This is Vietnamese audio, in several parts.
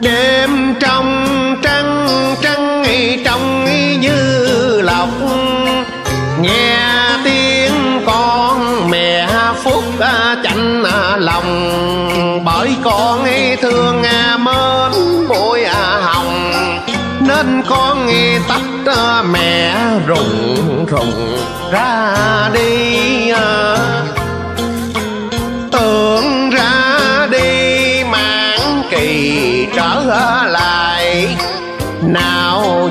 đêm trong trăng trăng trong như lọc. Nghe tiếng con mẹ phúc à, chạnh à, lòng. Bởi con thương à, mến bụi hồng. Nên con tách mẹ rụng rụng ra đi tưởng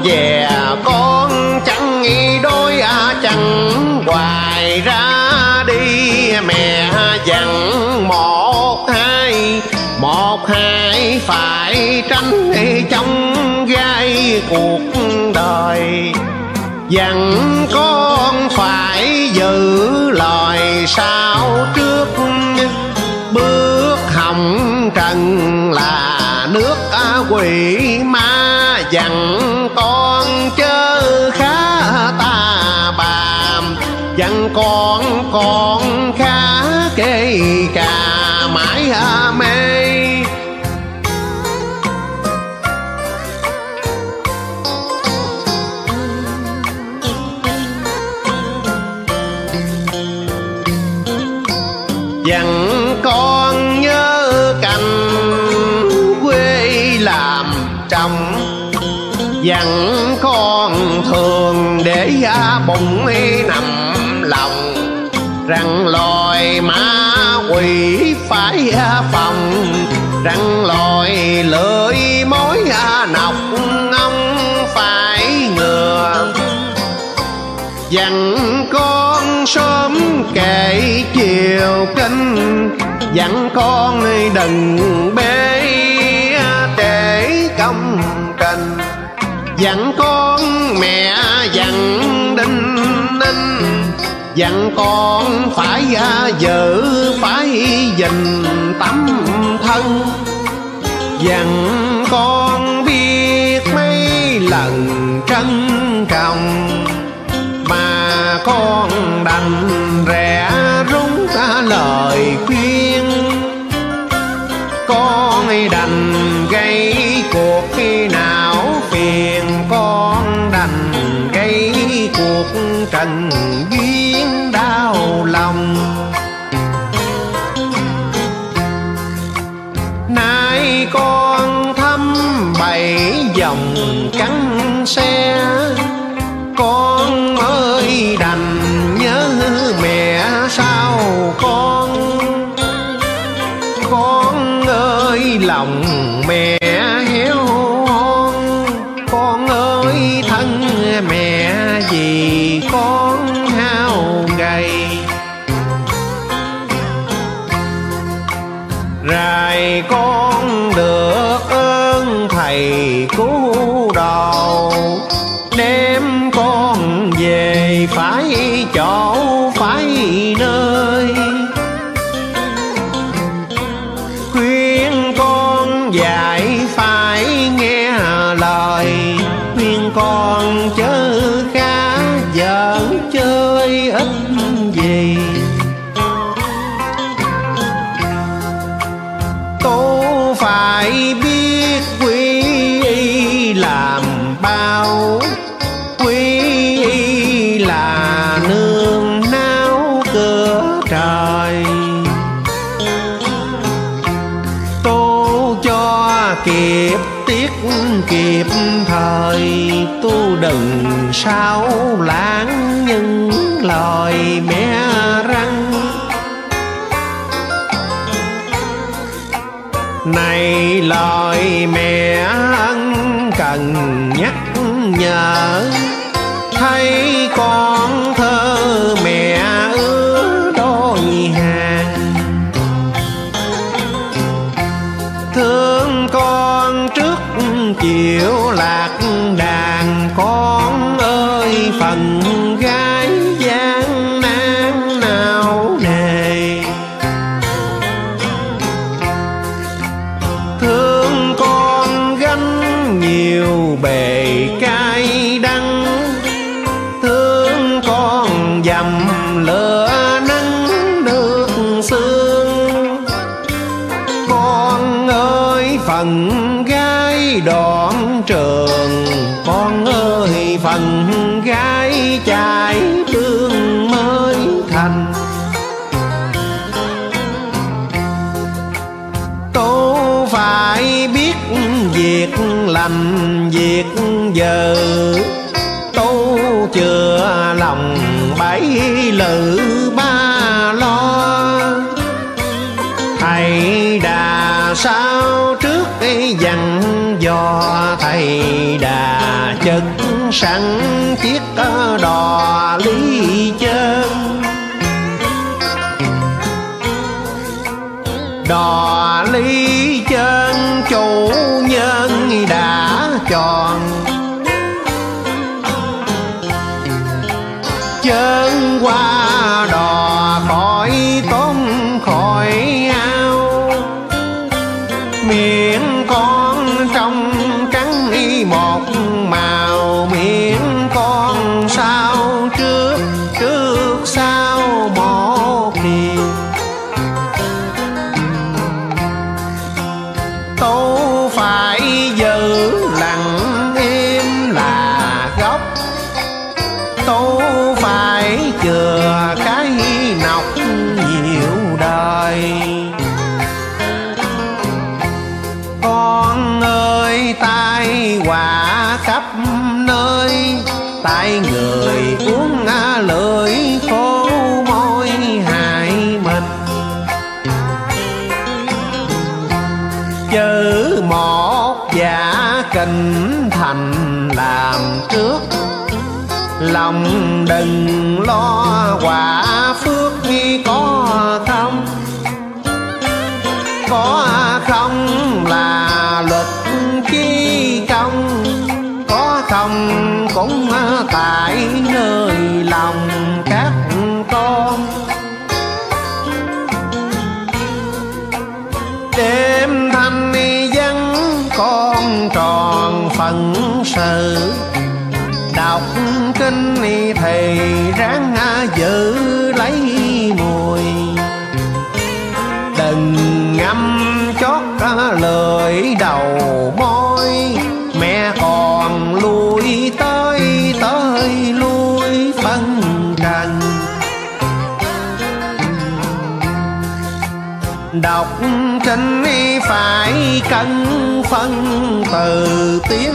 về, con chẳng nghĩ đôi à, chẳng hoài ra đi. Mẹ dặn một hai một hai phải tránh trong gai cuộc đời. Dặn con phải giữ lời sao trước, bước hồng trần là nước à, quỷ con con khá kê cà mãi à mê. Dặn con nhớ cành quê làm trong. Dặn con thường để à bụng yên loài ma quỷ phải phòng. Răng loài lưỡi mối nọc, ông phải ngừa. Dặn con sớm kể chiều kinh, dặn con đừng bế trễ công trình. Dặn con mẹ dặn con phải giữ phải gìn tấm thân. Dặn con biết mấy lần trân trọng, mà con đành rẽ rúng ta lời khuyên. Con đành gây cuộc khi nào phiền, con đành gây cuộc trần duyên lòng. Nay con thăm bảy dòng cắn xe. Đừng sao lãng những lời mẹ răng? Này lời mẹ ân cần nhắc nhở, thấy con sao trước dặn dò thầy đà chất sẵn chiếc đò lý chân. Đò lý chân chủ nhân đã chọn đừng lo, quả phước nghi có không có không là luật chi công, có không cũng tại nơi lòng các con. Đêm thanh dân con tròn phận sự lời đầu môi, mẹ còn lui tới tới lui phân trần. Đọc kinh phải cân phân từ, tiếng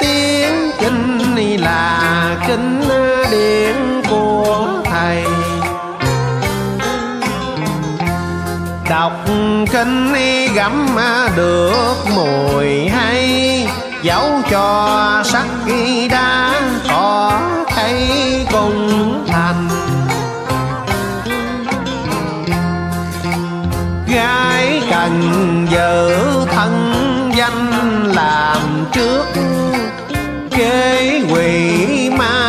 tiếng kinh là kinh. Kinh gắm được mùi hay. Dẫu cho sắc đá có thấy cùng thành. Gái cần giữ thân danh làm trước kế quỷ ma.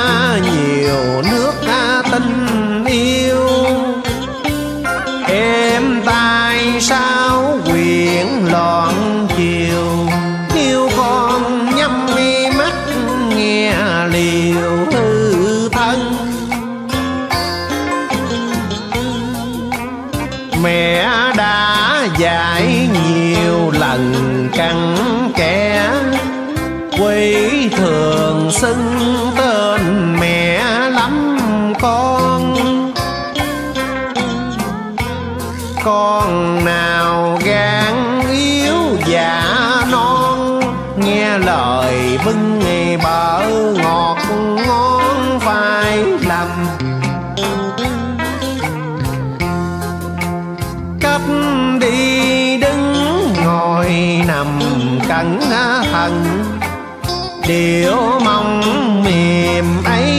Điều mong mềm ấy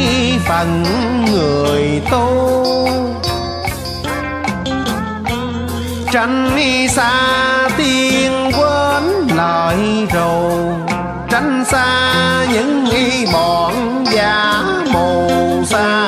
phần người tu tránh xa tiên quên lời rầu tránh xa những y bọn giả mù xa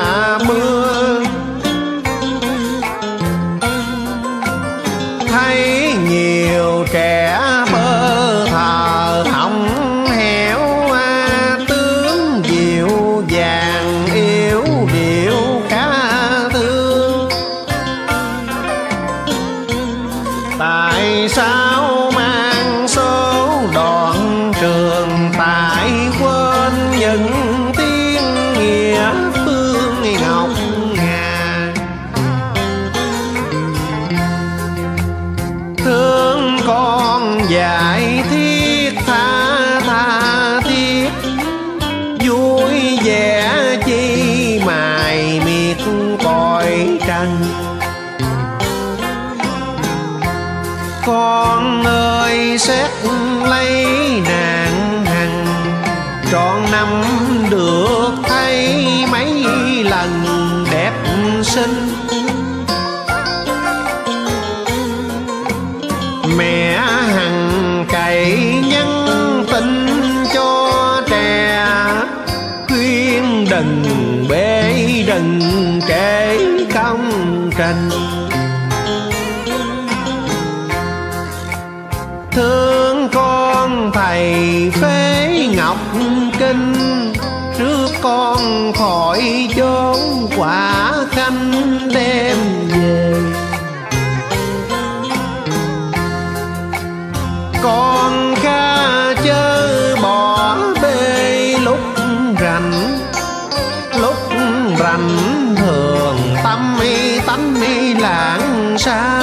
canh thương con thầy phế ngọc kinh trước con khỏi chốn quả khanh đêm. Lãng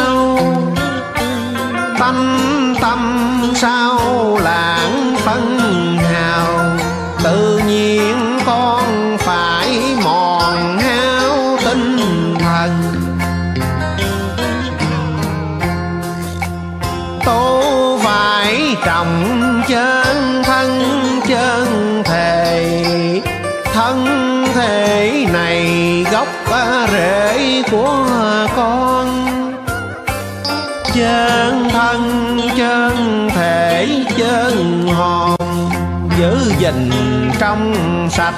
trong sạch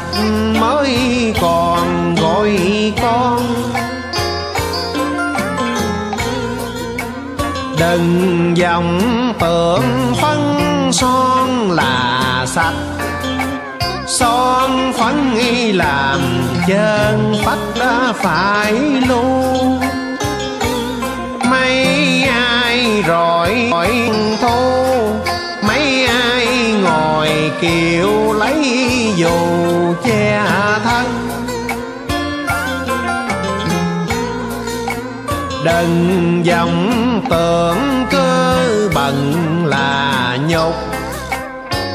mới còn gọi con. Đừng dòng tưởng phân son là sạch. Son phấn y làm chân phách đã phải luôn mấy ai rồi thôi kiệu lấy dù che thân. Đừng vọng tưởng cơ bận là nhục.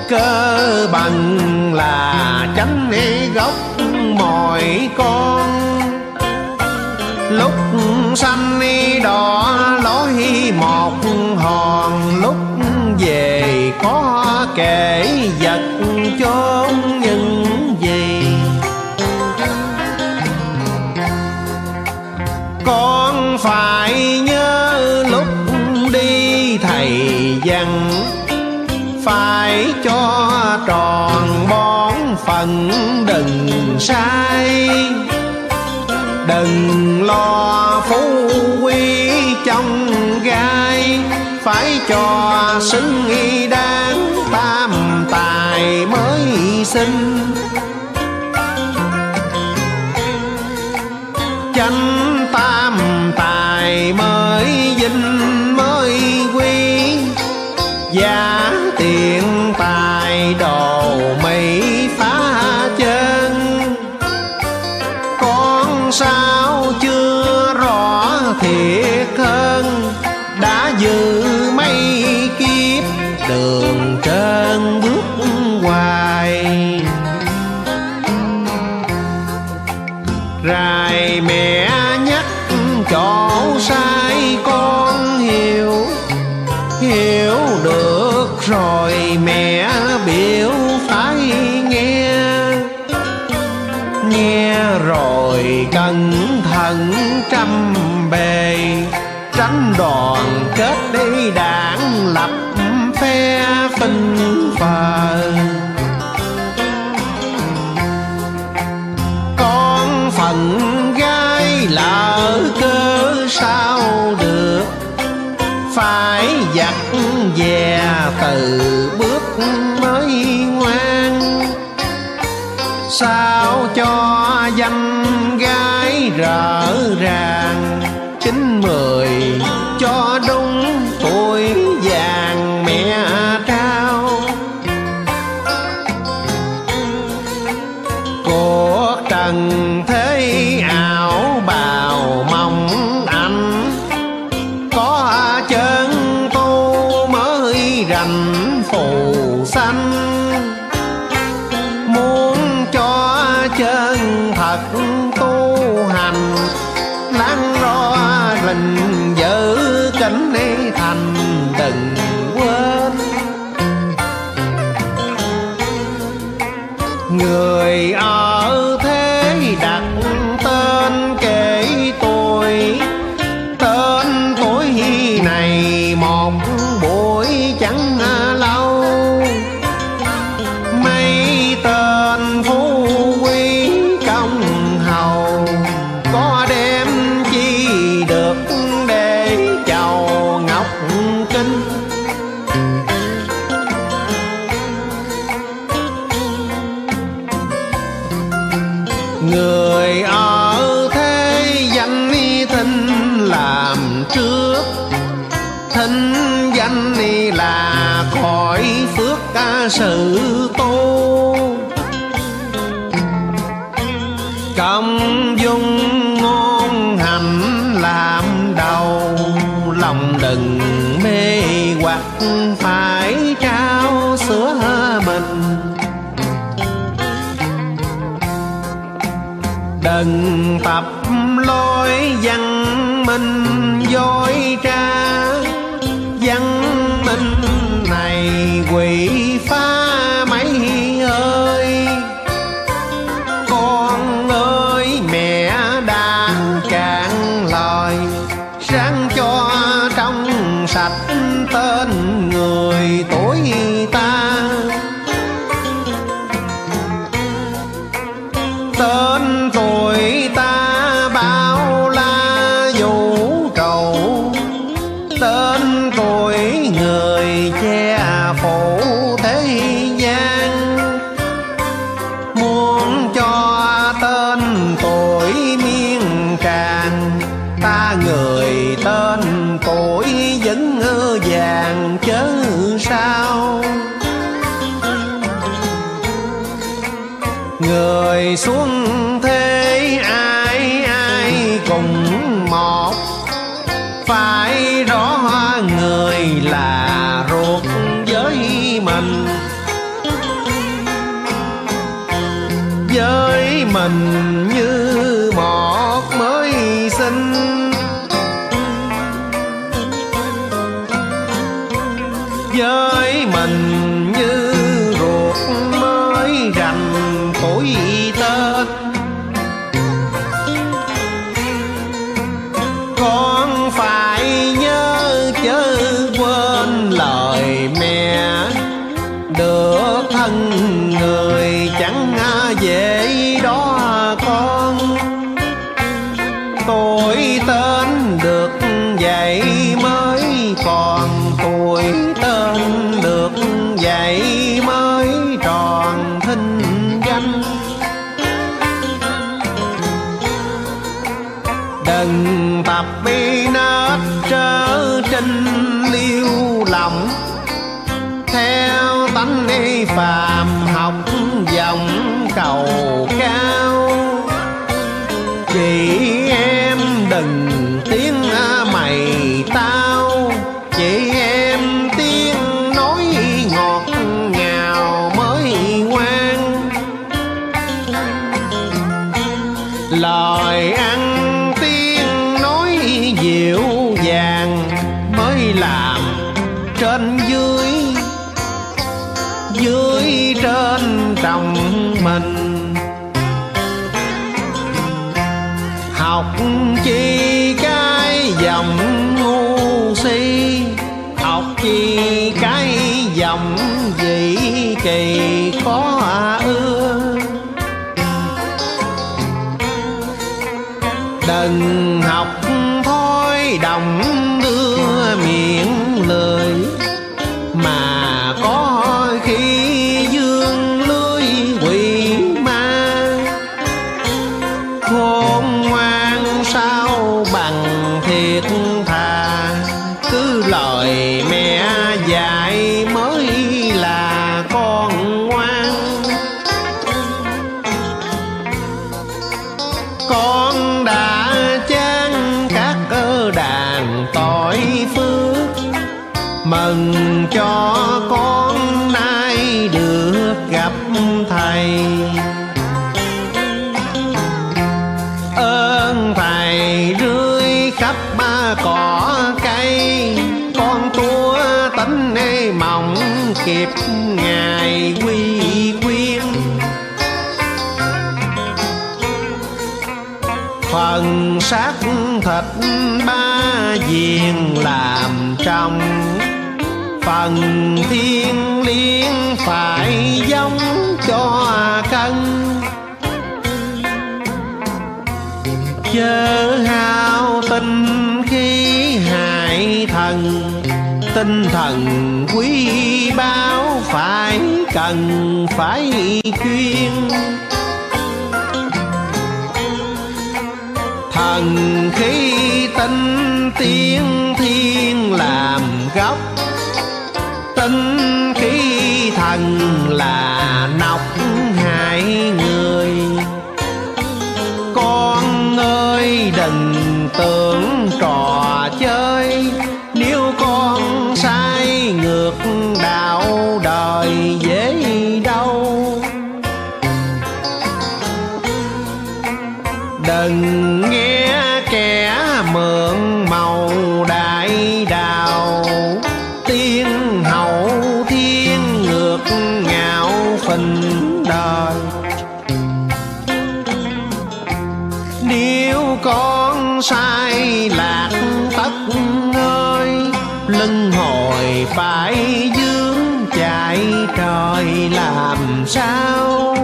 Cơ bằng là tránh gốc mọi con. Lúc xanh đỏ kể vật chốn những gì. Con phải nhớ lúc đi thầy dặn phải cho tròn bón phần đừng sai. Đừng lo phú quý trong gai, phải cho xứng y đáng tam tài mới sinh. Chánh tam tài mới vinh, mới quý giá tiền tài đồ mỹ phá chân. Con sao chưa rõ thiệt hơn đã dừng quỷ đừng học thôi đồng đưa miệng lời. trọng phần thiên liêng phải giống cho cân. Chớ hao tinh khi hại thần, tinh thần quý báo phải cần phải chuyên thần khí tinh tiên thiên làm gốc tinh khí thần là nọc hại người. Con ơi, đừng tưởng tròn sao?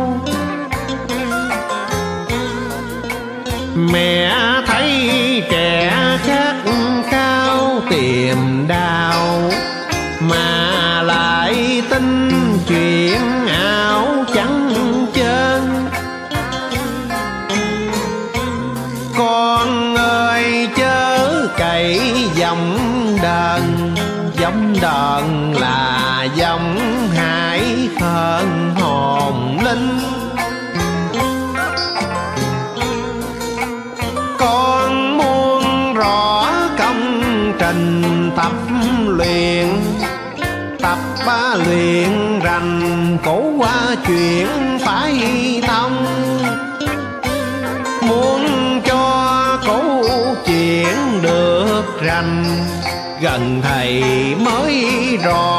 Mẹ thấy trẻ khác cao tìm đào, mà lại tin chuyện ảo chẳng chân con ơi, chớ cậy dòng đàn dòng đàn là dòng hải hận thành cổ qua chuyện phải tâm muốn cho cổ chuyện được rành, gần thầy mới rõ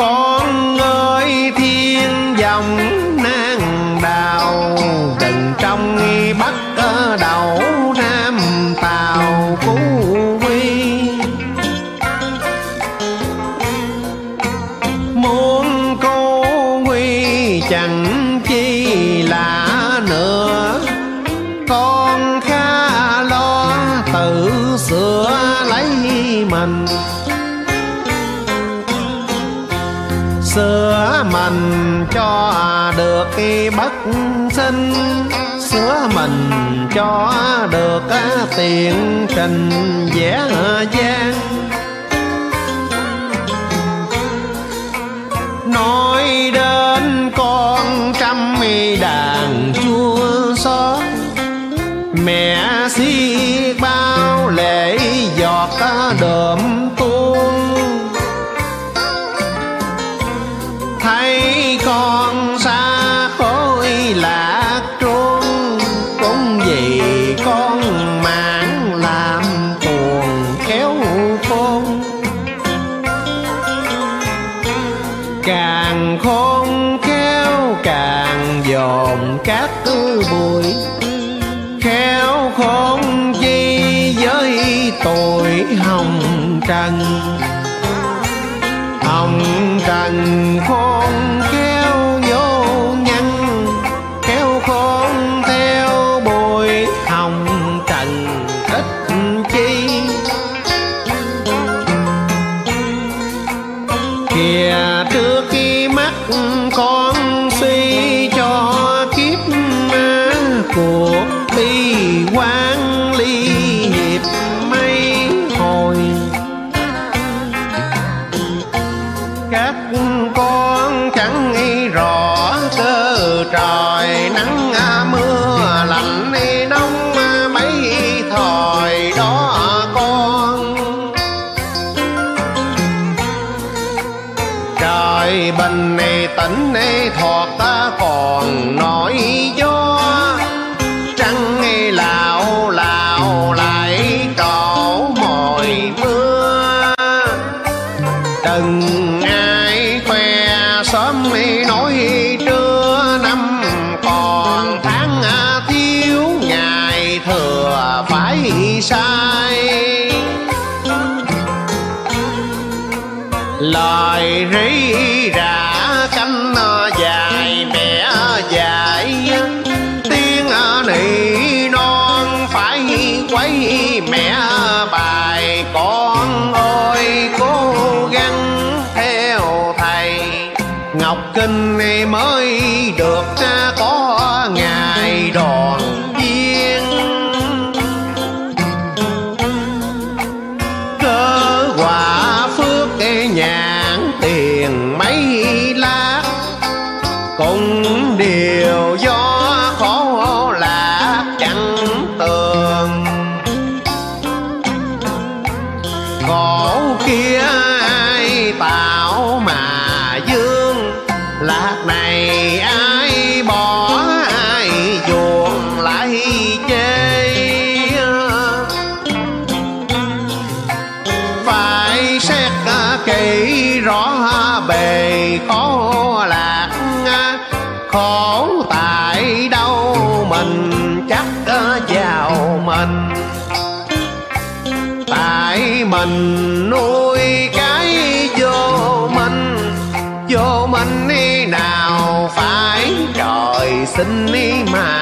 con ơi thiên dòng nan đào đừng trong bắt ở đầu. được bất sinh, sửa mình cho được tiền trình vẽ gian nói đến con trăm đàn trần hồng trần khô với mẹ bài con ơi cố gắng theo thầy. Ngọc kinh mới sân ni mà.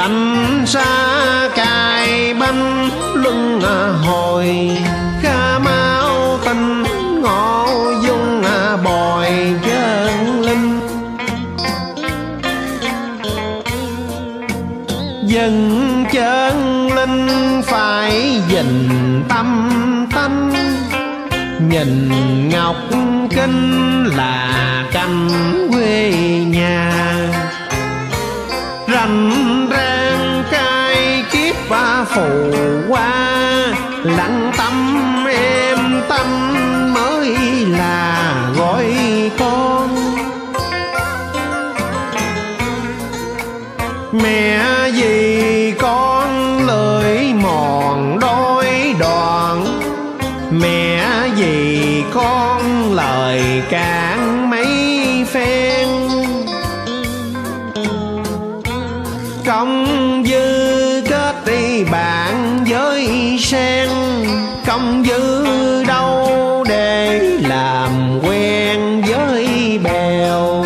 lạnh xa cài banh luân à, hồi. Ca mau tình ngộ dung à, bòi chân linh. Dân chân linh phải dình tâm tánh nhìn ngọc kinh là canh 好 không dư đâu để làm quen với bèo?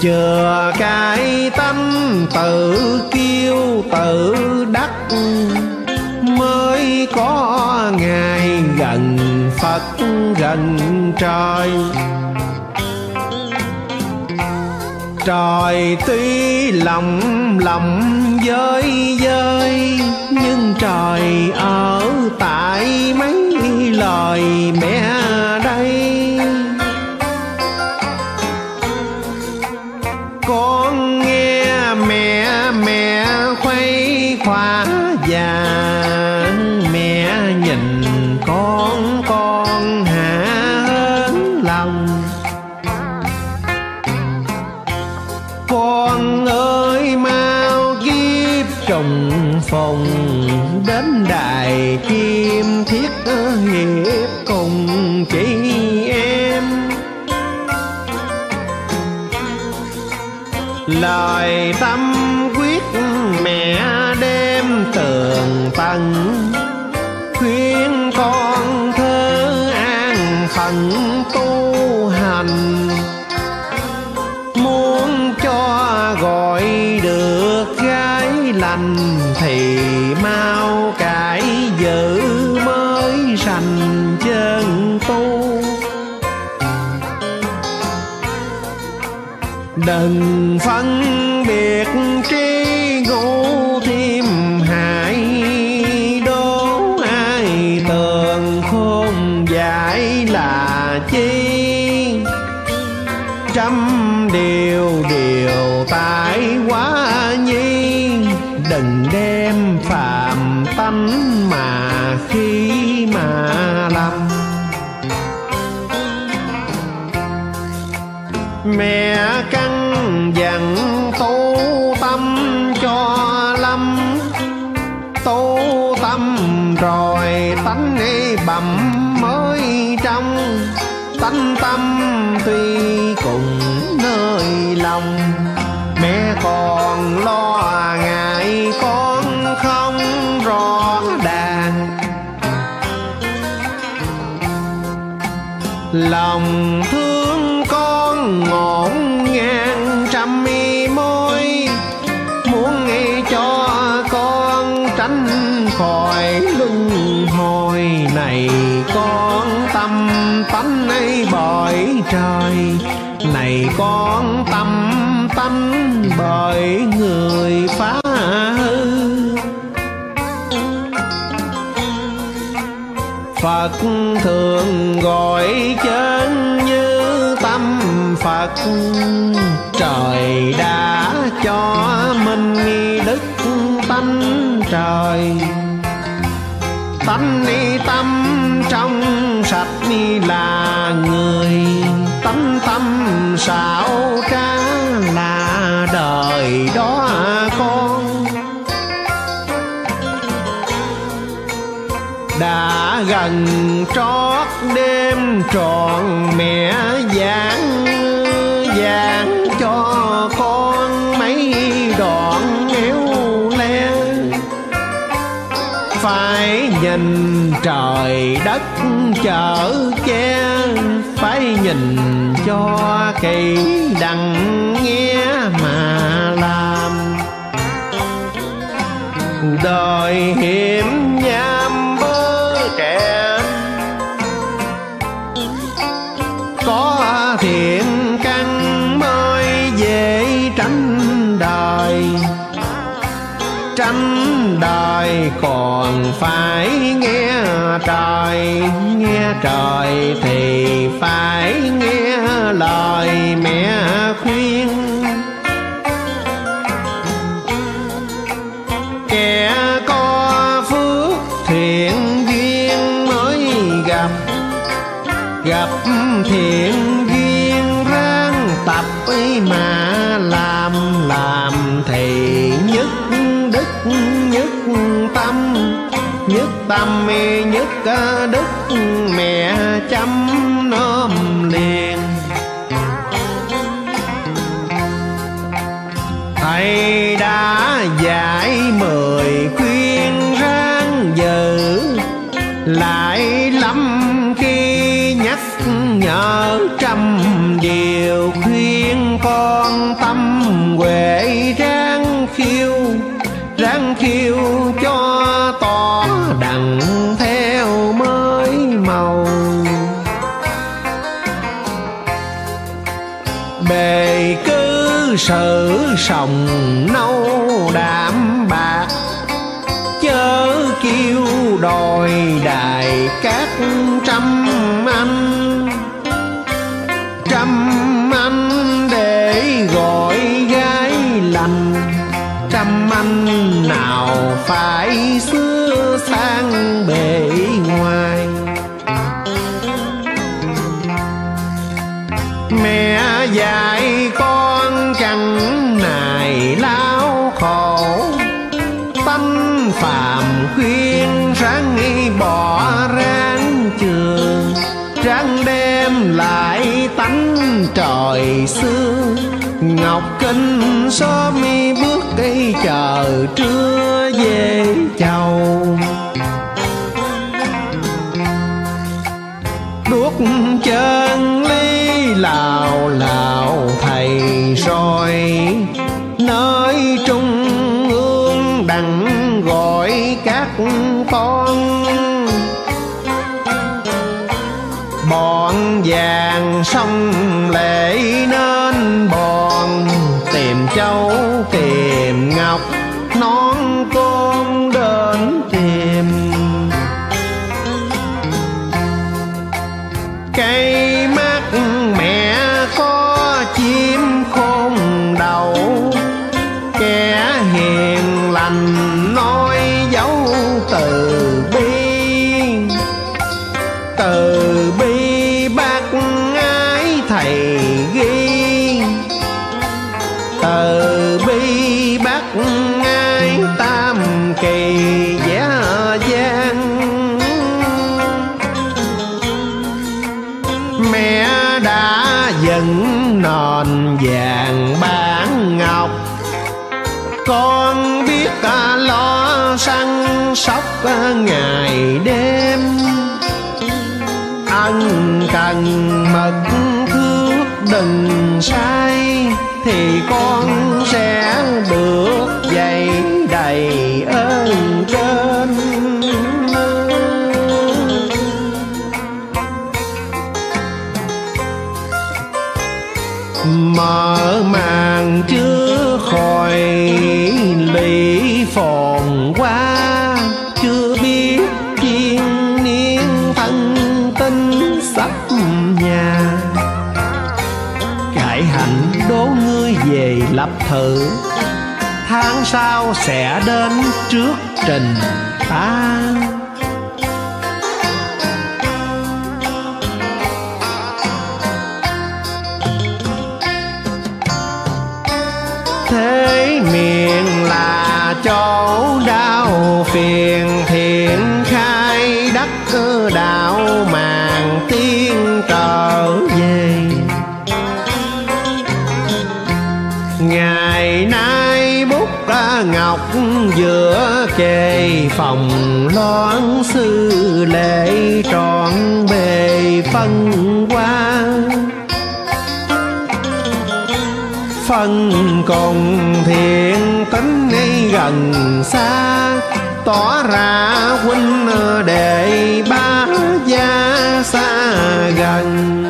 Chừa cái tâm tự kiêu tự đắc, mới có ngày gần phật gần trời. Trời tuy lòng lộng dơi dơi nhưng trời ở tại mấy lời mẹ phùng đến đài kim thiết hiệp cùng chị em. Lời tâm quyết mẹ đêm tường tầng đừng phân biệt. Lòng thương con ngổn ngang, trăm mi môi. Muốn nghe cho con tránh khỏi luân hồi này, con tâm tánh ấy bởi trời. Này con tâm tánh bởi người pháp. Phật thường gọi chân như tâm Phật. Trời đã cho mình đức tánh trời. Tánh ni tâm trong sạch ni là người. Tánh tâm xảo trần trót đêm tròn mẹ giảng giảng cho con mấy đoạn éo le. Phải nhìn trời đất chở che, phải nhìn cho kỳ đằng nghe mà làm. Đời hiểm đời còn phải nghe trời nghe trời thì phải nghe lời mẹ khuyên. Kẻ có phước thiện duyên mới gặp gặp thiện nhất tâm nhất đức sở sự sòng nâu đảm bạc, chớ kêu đòi đài các trăm anh. Trăm anh để gọi ngọc kinh sớm bước cây chờ trưa về chầu. Đuốc chân lý lào lào thầy soi, nơi trung ương đặng gọi các con. Bọn vàng sông Ba ngày đêm. Ân cần mật thước đừng sai thì con sẽ được thử. Tháng sau sẽ đến trước trình ta thế miệng là chỗ đau phiền thiện khai đắc đạo mà. Giữa kề phòng loan sư lễ trọn bề phân quan phân cùng thiện tính ấy gần xa tỏ ra huynh đệ ba gia xa gần.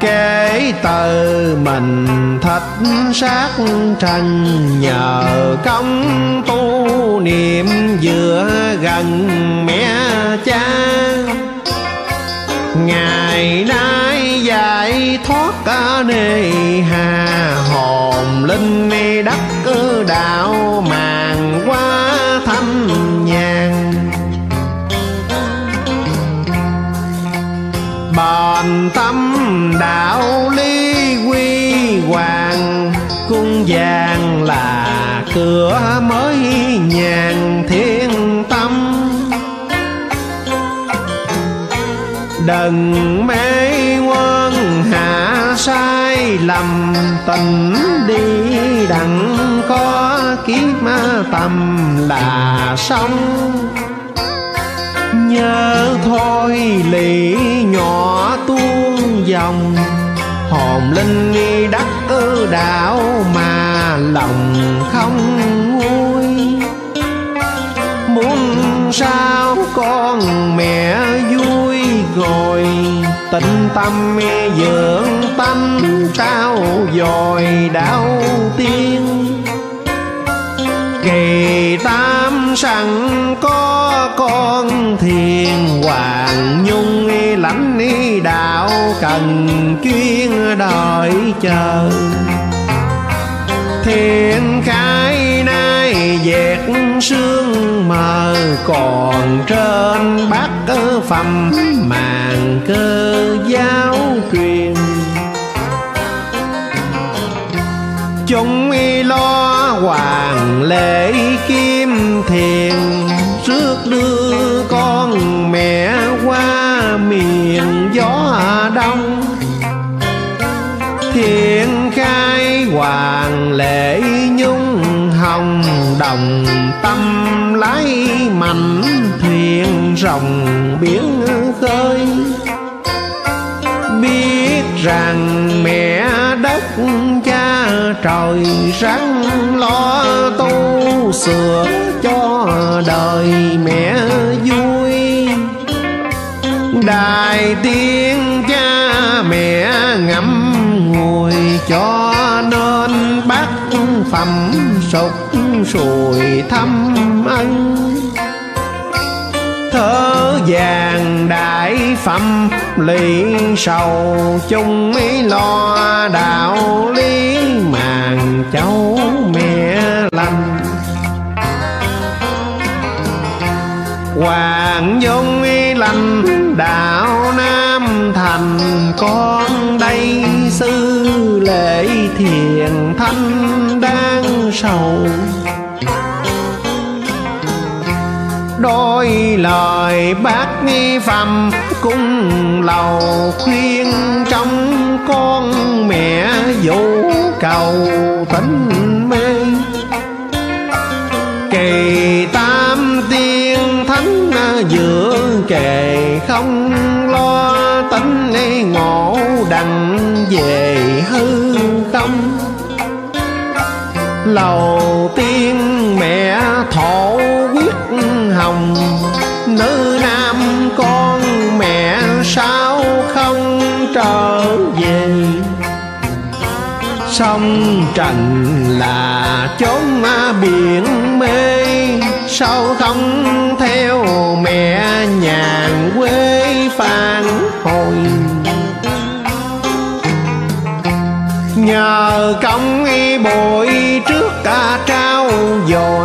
Kể từ mình sát trần nhờ công tu niệm vừa gần mẹ cha. Ngày nay giải thoát cả nề hà hồn linh đắc đạo. Đừng mê quân hạ sai lầm tình đi đặng có kiếp tâm là sống nhớ thôi lì nhỏ tuôn dòng hồn linh nghi đắc ư đạo mà lòng không nguôi. Muốn sao con mẹ vui rồi. Tịnh tâm dưỡng, tâm trao dồi đạo tiên. Kỳ tam sẵn có con thiền hoàng nhung lãnh đạo cần chuyên đợi chờ. Thiên khai nay dẹt sương còn trên bát cơ phẩm màn cơ giáo truyền. Chúng y lo hoàng lễ kim thiền trước đưa con mẹ qua miền gió đông. Thiện khai hoàng lễ nhung hồng đồng mảnh thuyền rồng biển khơi. Biết rằng mẹ đất cha trời rắn lo tu sửa cho đời mẹ vui. Đài tiên cha mẹ ngắm ngồi cho nên bác phẩm sụp sùi thăm ân vàng đại phẩm lý sầu chung ý lo đạo lý màng cháu mẹ lành. Hoàng dung lành, đạo nam thành, con đây sư lễ thiền thanh đang sầu. Đôi lời bác nghi phẩm cung lầu khuyên trong con mẹ vũ cầu tính mê. Kỳ tam tiên thánh giữa, kề không lo tính ngộ, đặng về hư không. Lầu tiên mẹ con mẹ sao không trở về? Sông trần là chốn biển mê, sao không theo mẹ nhàn quê phản hồi? Nhờ công bội trước ta trao dồi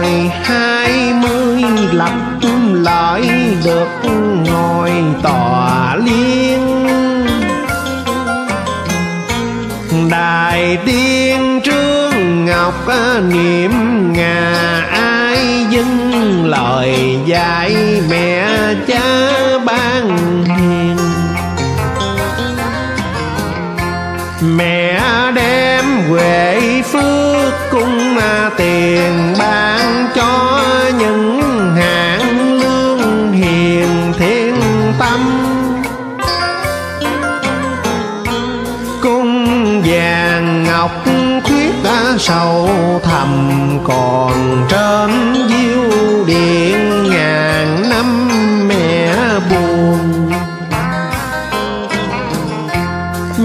niệm ngà ai dưng lời dạy mẹ cha ban hiền. Mẹ đem huệ phước cung tiền sâu thẳm thầm còn trên diêu điện ngàn năm mẹ buồn.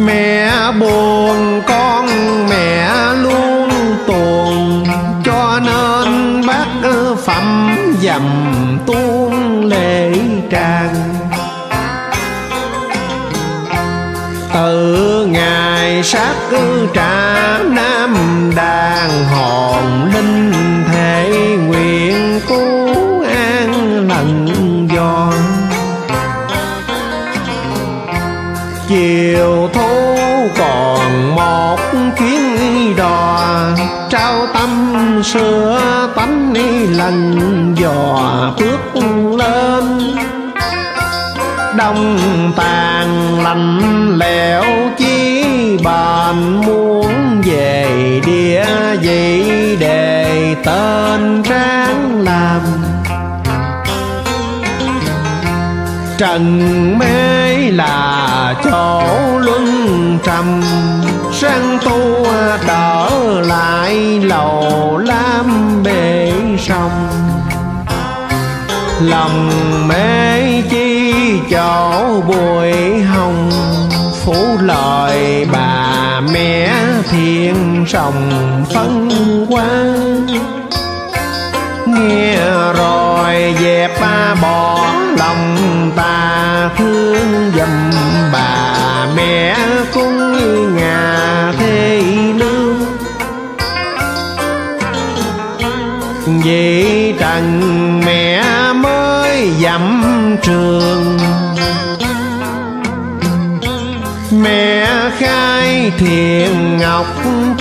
Mẹ buồn, con mẹ luôn tuồn, cho nên bác phẩm dầm tuôn lệ tràn từ ngày sát tràn đông tàn lạnh lẽo chi bàn muốn về địa vị để tên ráng làm. Trần mê là chỗ luân trầm sang tu đỡ lại lầu lam bể sông. Lòng mê chỗ bụi hồng phủ lời bà mẹ thiên sòng phân quan nghe rồi dẹp ba bỏ lòng ta thương dầm bà mẹ cũng như nhà thế lương vì trần mẹ mới dặm trường thiền ngọc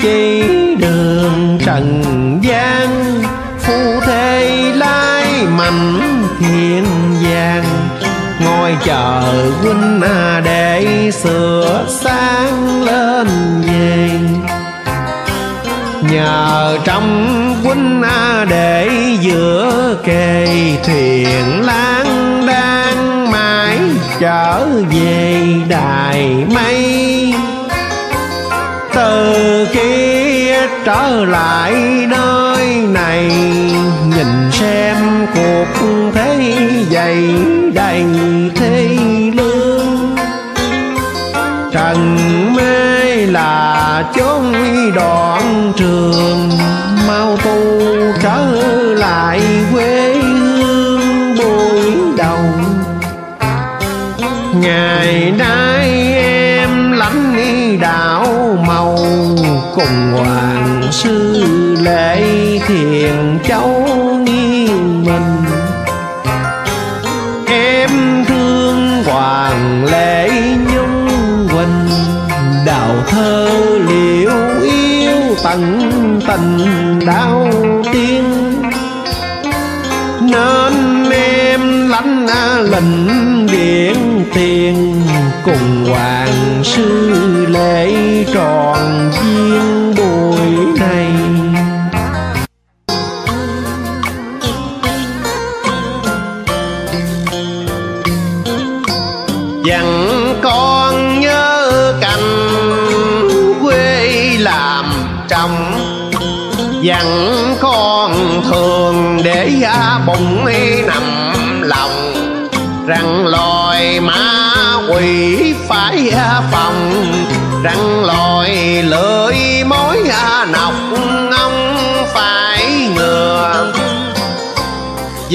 chi đường trần gian, phu thê lai mạnh thiên giang ngồi chờ huynh để sửa sáng lên về nhờ trong huynh để giữa kề thuyền lang đang mãi trở về đài mây từ kia trở lại nơi này, nhìn xem cuộc thế dày đầy thế lương. Trần mê là chốn đoạn trường, mau tu trở lại quê hương buổi đầu. Ngày sư lễ thiền cháu nghiêng mình. Em thương hoàng lễ nhung quỳnh đào thơ liễu yêu tận tình đau tiên. Nên em lãnh lệnh điện tiền cùng hoàng sư lễ tròn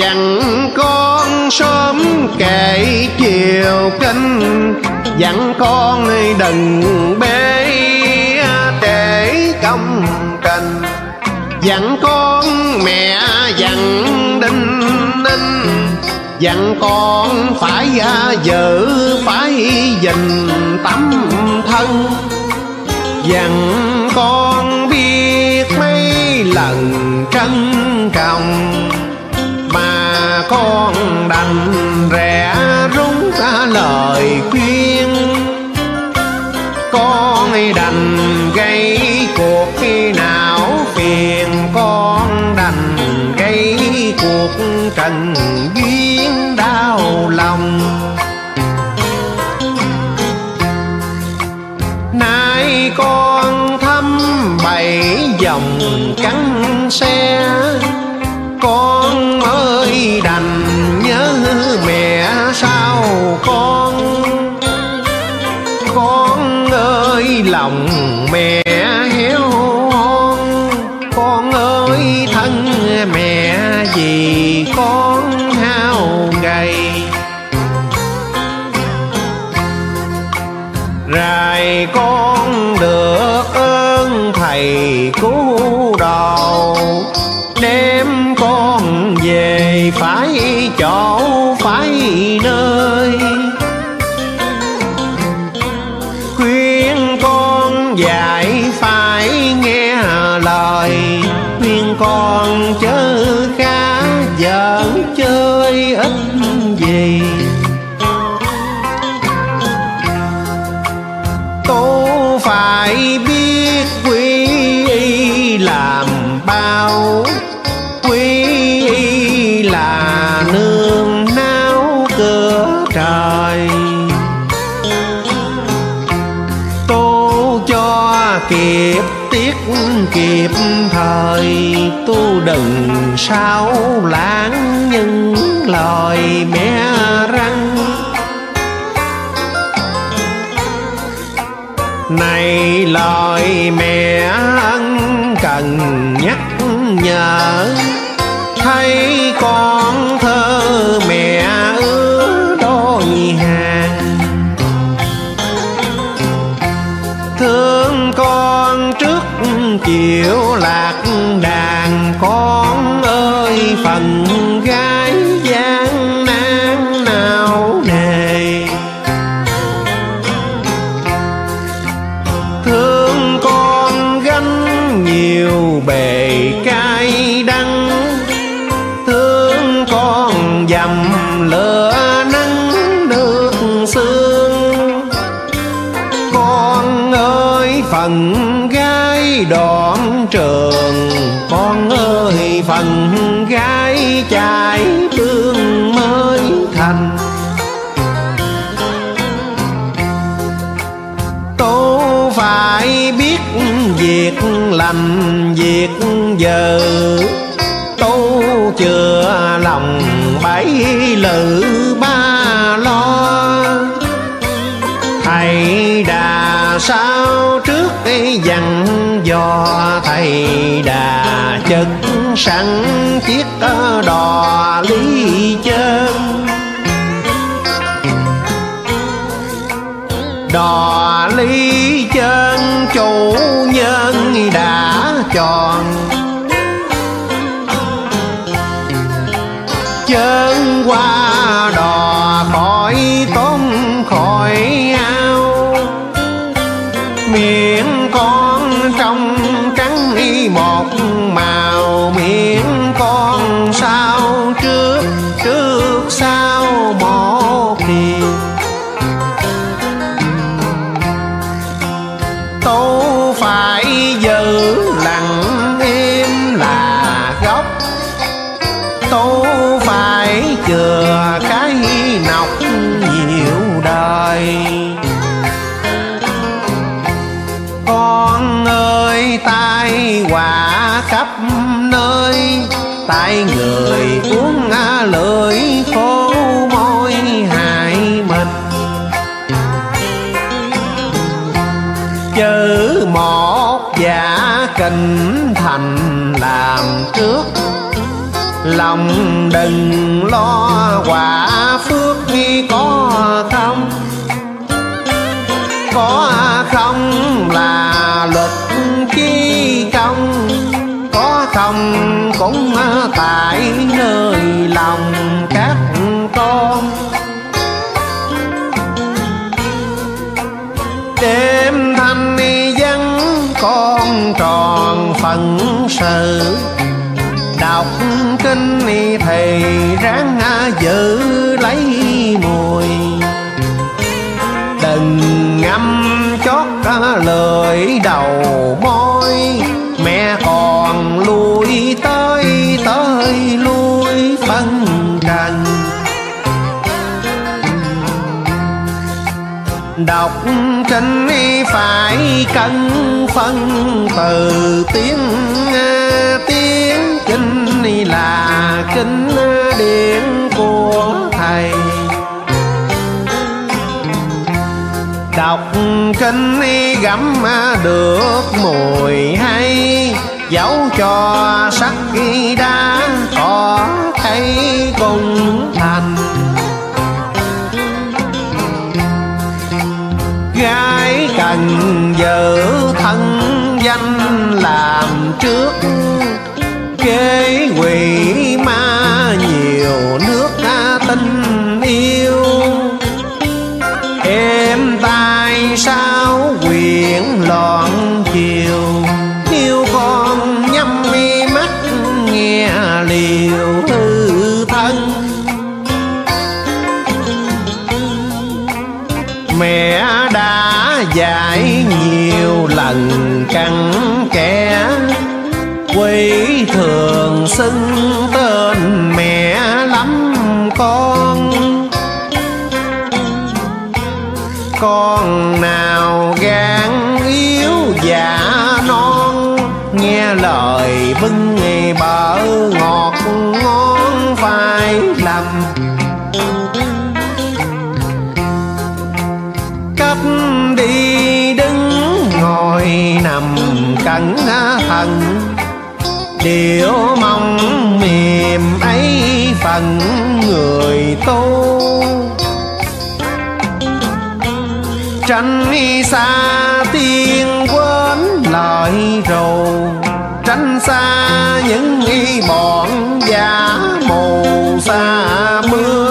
dặn con sớm kể chiều kinh, dặn con đừng bế để công cành dặn con mẹ dặn đinh ninh, dặn con phải giữ, phải dình tấm thân. Dặn con biết mấy lần trân trọng con đành rẽ rúng ra lời khuyên. Con đành gây cuộc não phiền. Con đành gây cuộc trần duyên đau lòng. Nay con thăm bảy dòng cắn xe. Con đừng sao lãng những lời. Việc lành, việc giờ tô chừa lòng bảy lữ ba lo. Thầy đà sao trước dặn dò? Thầy đà chất sẵn chiếc đò. Đã khắp nơi, tại người uống lưỡi khô môi hại mình. Chữ một giả kinh thành làm trước, lòng đừng lo quả phước khi có không có lòng các con. Đêm thanh dân con tròn phận sự. Đọc kinh thì ráng giữ lấy mùi. Đừng ngâm chót lời đầu đọc kinh phải cân phân từ tiếng tiếng kinh là kinh điển của thầy. Đọc kinh gắm được mùi hay, dấu cho sắc đá có thấy cùng thành. Tự thân danh làm trước kế quỳ. Cặn kẽ quỷ thường xưng điều mong mềm ấy phần người tu. Tránh xa tiên quên lời rầu. Tránh xa những y bọn giả mù xa mưa.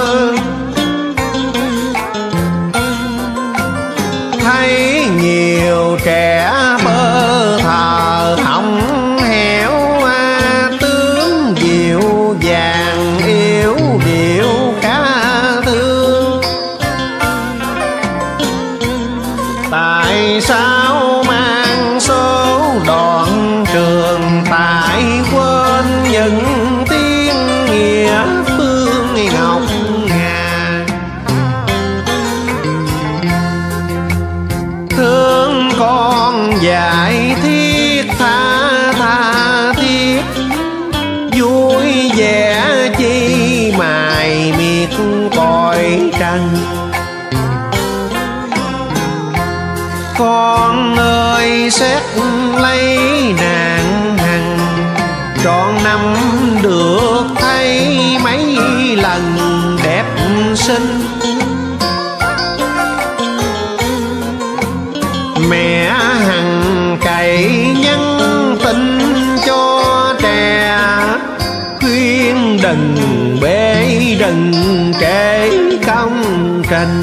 Công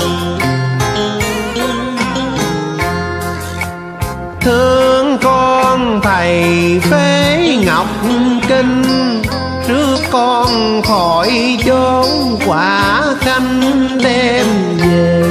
thương con thầy phế ngọc kinh trước con khỏi chốn quả khăn đem về.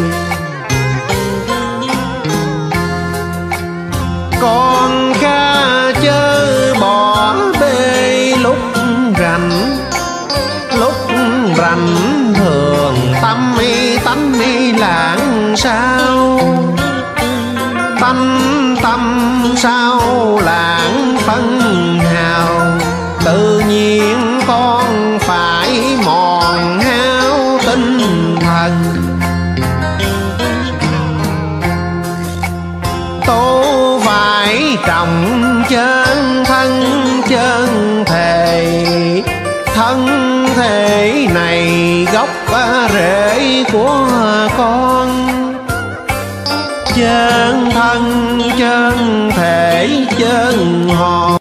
Của con. Chân thân, chân thể, chân hồn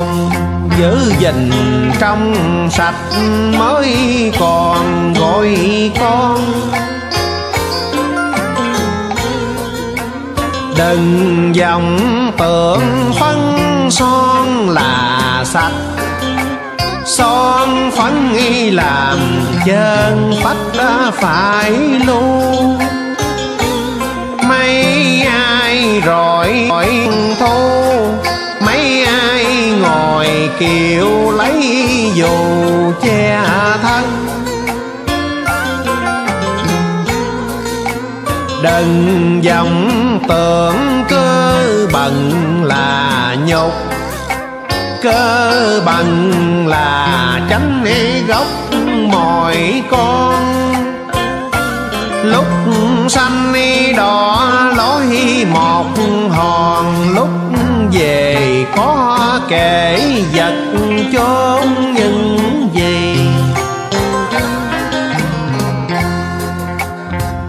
giữ gìn trong sạch mới còn gọi con. Đừng dòng tưởng phân son là sạch son phấn nghi làm chân phách đã phải luôn mấy ai rồi thu mấy ai ngồi kiệu lấy dù che thân. Đừng dòng tưởng cơ bận là nhục cơ bằng là tránh gốc mọi con. Lúc xanh đỏ lối một hòn, lúc về có kể vật chốn những gì.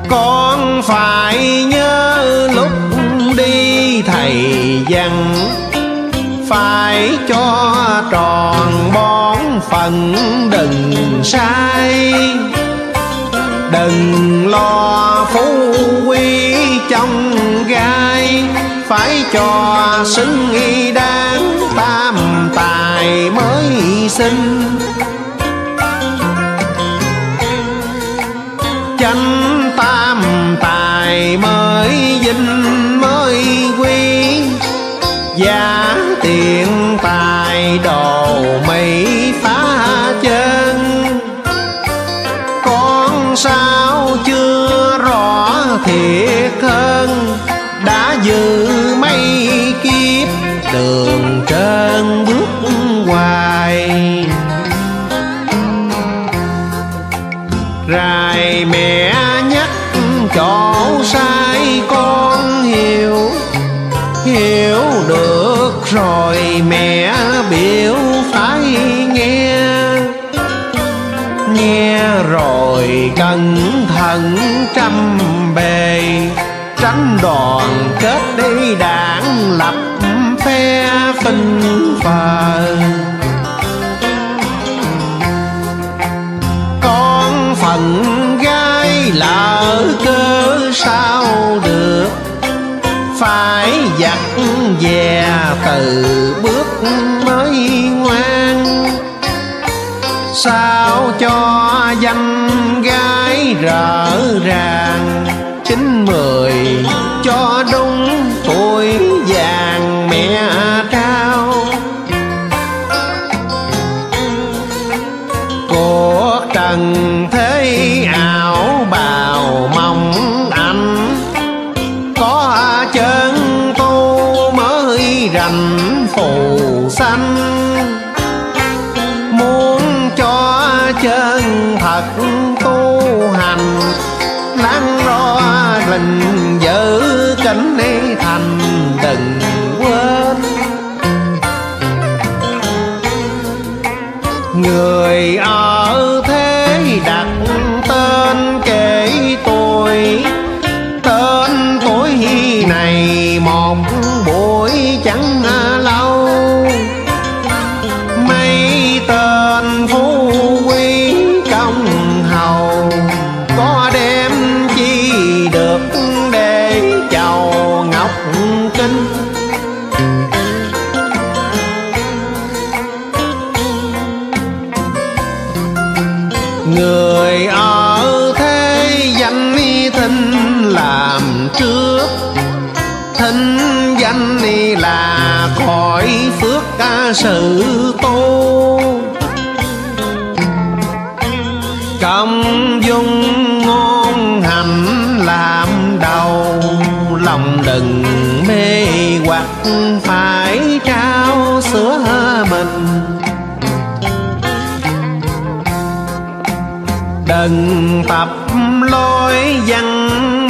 Con phải nhớ lúc đi thầy dặn phải cho tròn bón phần đừng sai. Đừng lo phú quý trong gai, phải cho xứng y đáng tam tài mới sinh. Chánh tam tài mới dinh thiệt hơn đã giữ mấy kiếp đường trơn bước hoài. Rài mẹ nhắc chỗ sai con hiểu hiểu được rồi mẹ biểu phải nghe. Nghe rồi cẩn thận trăm bề. Tránh đoàn kết đi đảng lập phe phân phờ con phận gái lỡ cơ sao được? Phải giặt về từ bước mới ngoan. Sao cho danh gái rỡ ràng? Chín mười cho đúng tuổi vàng mẹ trao cuộc trần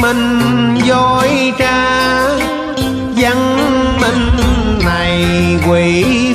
mình dối trá văn minh này quỷ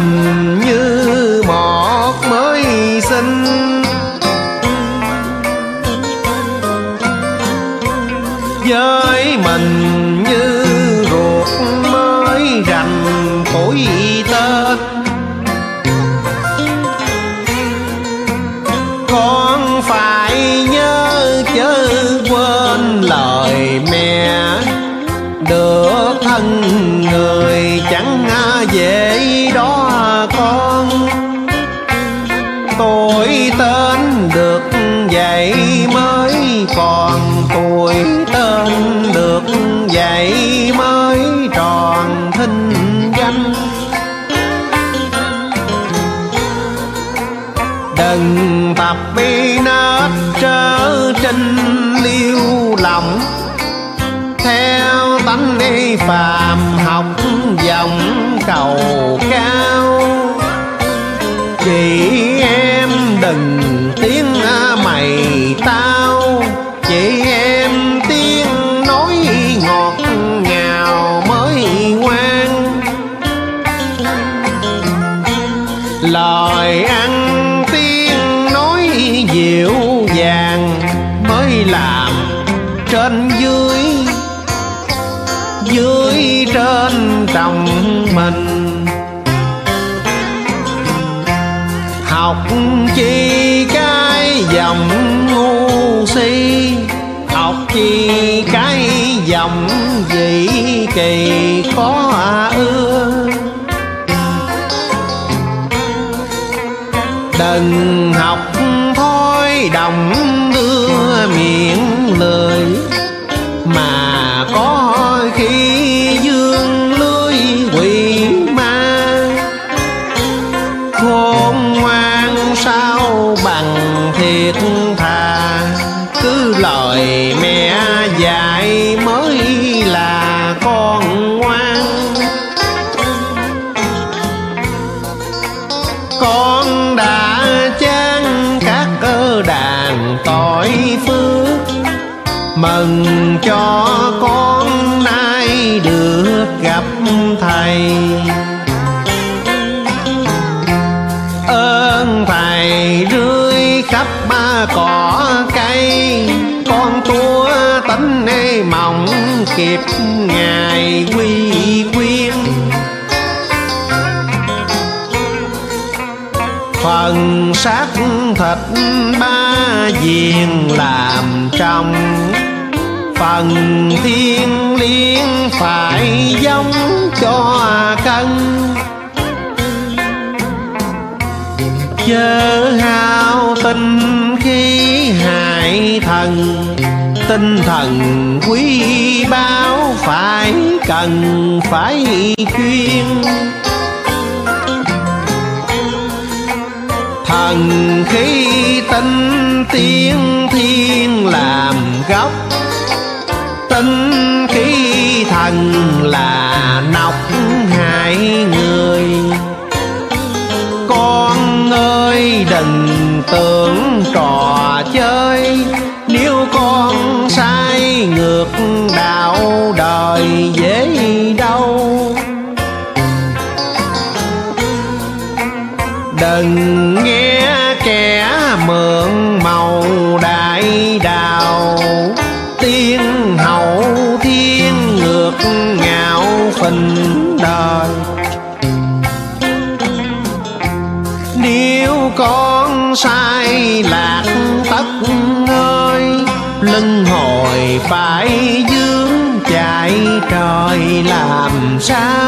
mình như mọt mới sinh. đừng học thôi đồng thịt ba viên làm trong phần thiên liêng phải giống cho cân. Chớ hao tinh khi hại thần, tinh thần quý báo phải cần phải khuyên. Thần khí tinh tiên thiên làm gốc tinh khí thần là nọc hại người. Con ơi, đừng tưởng trọn con sai lạc tất ơi lưng hồi phải dướng chạy trời làm sao?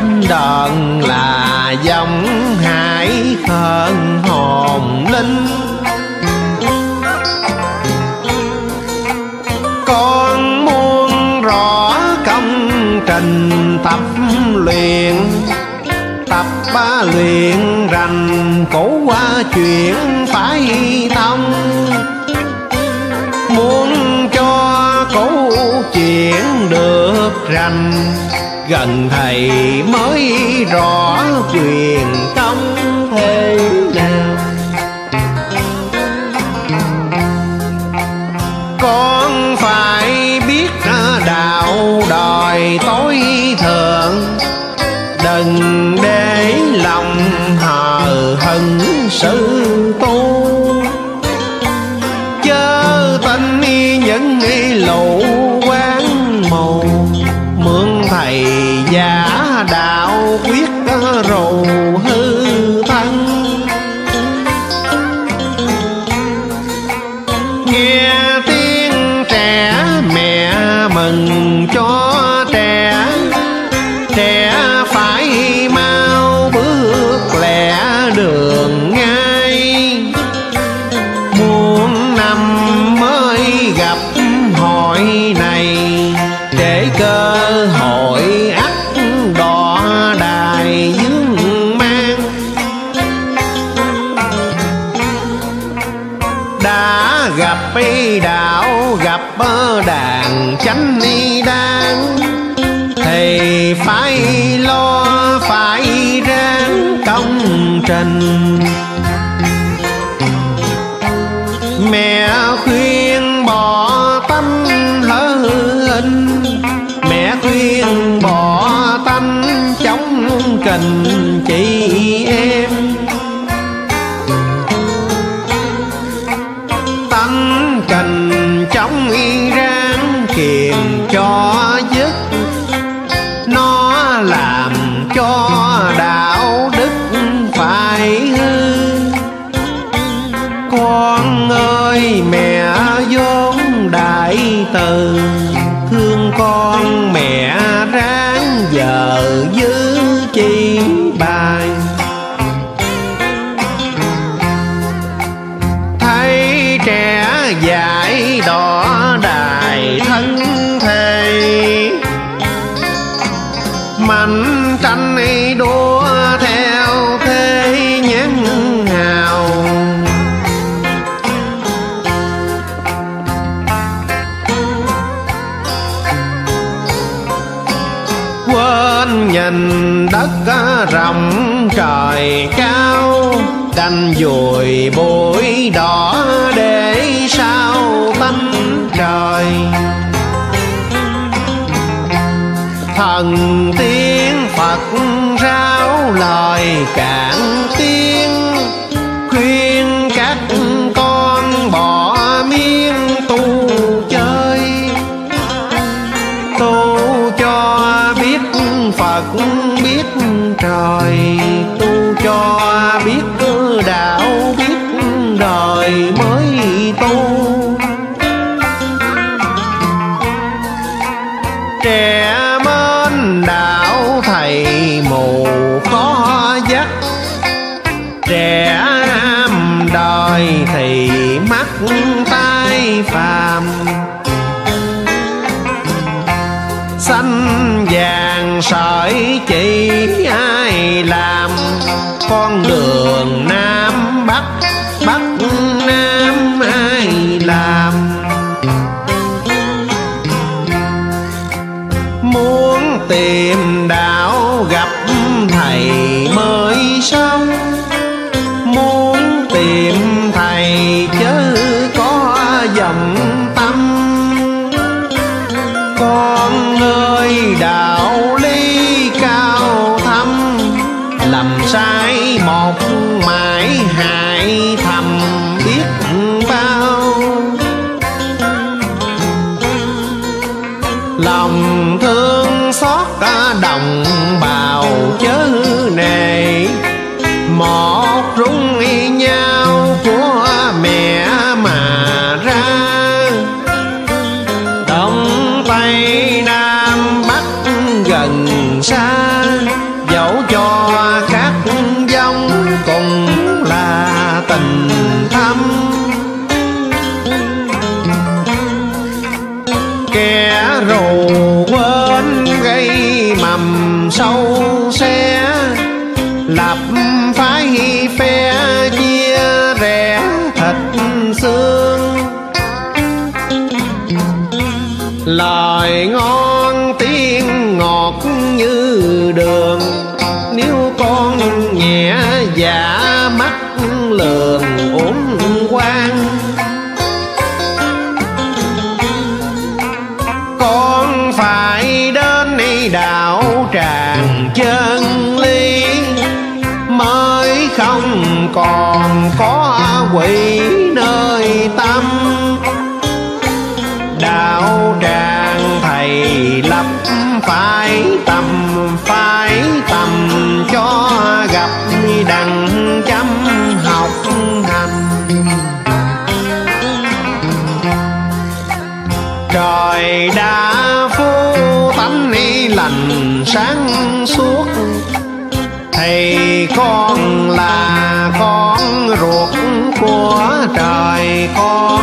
Dòng đờn là dòng hải hơn hồn linh. Con muốn rõ công trình tập luyện, tập ba luyện rành, cổ qua chuyện phải thông. Muốn cho cổ chuyện được rành gần thầy mới rõ truyền công thế nào. Con phải biết đạo đòi tối thượng, đừng để lòng hờ hững sự xanh vàng sợi chỉ ai làm? Con đường nam bắc bắc nam ai làm? Muốn tìm quỷ nơi tâm. Đạo tràng thầy lập phải tâm phải tâm cho gặp đằng chăm học hành. Trời đã phú tánh lành sáng trời con.